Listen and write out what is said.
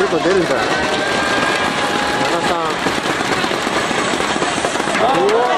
ちょ出るんじゃない？長さん。